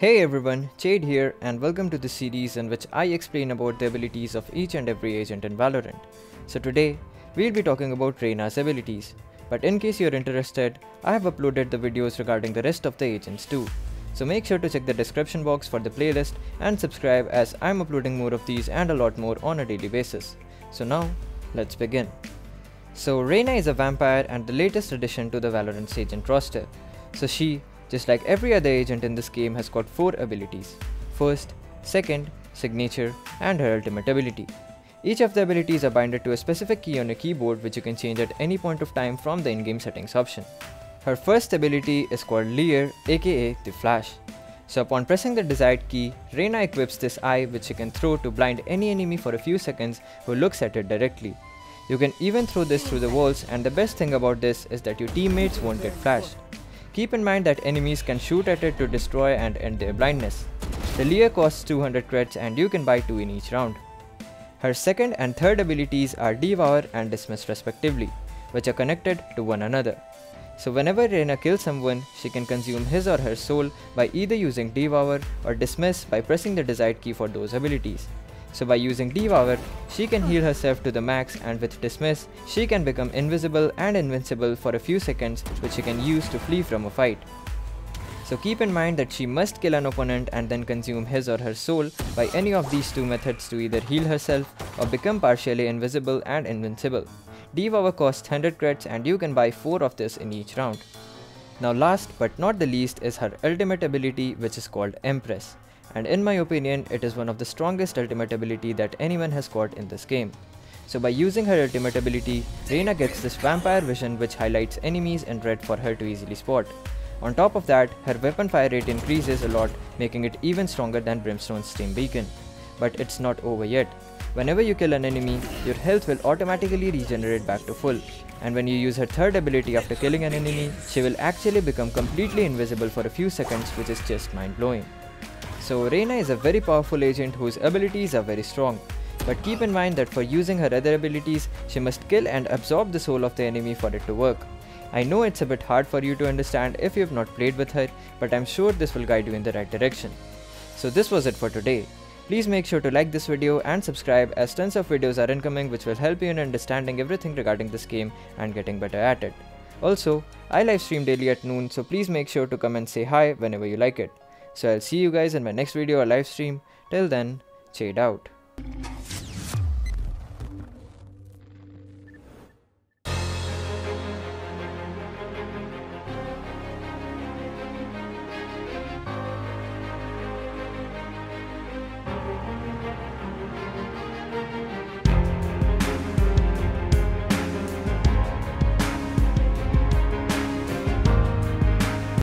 Hey everyone, Jade here and welcome to the series in which I explain about the abilities of each and every agent in Valorant. So today, we'll be talking about Reyna's abilities. But in case you're interested, I have uploaded the videos regarding the rest of the agents too. So make sure to check the description box for the playlist and subscribe as I'm uploading more of these and a lot more on a daily basis. So now, let's begin. So Reyna is a vampire and the latest addition to the Valorant's agent roster. So she just like every other agent in this game has got 4 abilities. First, second, signature and her ultimate ability. Each of the abilities are binded to a specific key on your keyboard which you can change at any point of time from the in-game settings option. Her first ability is called Leer aka the Flash. So upon pressing the desired key, Reyna equips this eye which she can throw to blind any enemy for a few seconds who looks at it directly. You can even throw this through the walls and the best thing about this is that your teammates won't get flashed. Keep in mind that enemies can shoot at it to destroy and end their blindness. The Leer costs 200 creds and you can buy 2 in each round. Her second and third abilities are Devour and Dismiss respectively, which are connected to one another. So whenever Reyna kills someone, she can consume his or her soul by either using Devour or Dismiss by pressing the desired key for those abilities. So by using Devour, she can heal herself to the max and with Dismiss, she can become invisible and invincible for a few seconds which she can use to flee from a fight. So keep in mind that she must kill an opponent and then consume his or her soul by any of these two methods to either heal herself or become partially invisible and invincible. Devour costs 100 creds and you can buy 4 of this in each round. Now last but not the least is her ultimate ability which is called Empress and in my opinion it is one of the strongest ultimate ability that anyone has got in this game. So by using her ultimate ability, Reyna gets this vampire vision which highlights enemies in red for her to easily spot. On top of that, her weapon fire rate increases a lot making it even stronger than Brimstone's Stim Beacon. But it's not over yet. Whenever you kill an enemy, your health will automatically regenerate back to full. And when you use her third ability after killing an enemy, she will actually become completely invisible for a few seconds which is just mind blowing. So Reyna is a very powerful agent whose abilities are very strong. But keep in mind that for using her other abilities, she must kill and absorb the soul of the enemy for it to work. I know it's a bit hard for you to understand if you have not played with her, but I'm sure this will guide you in the right direction. So this was it for today. Please make sure to like this video and subscribe as tons of videos are incoming which will help you in understanding everything regarding this game and getting better at it. Also, I live stream daily at noon so please make sure to come and say hi whenever you like it. So I'll see you guys in my next video or live stream. Till then, Jade out.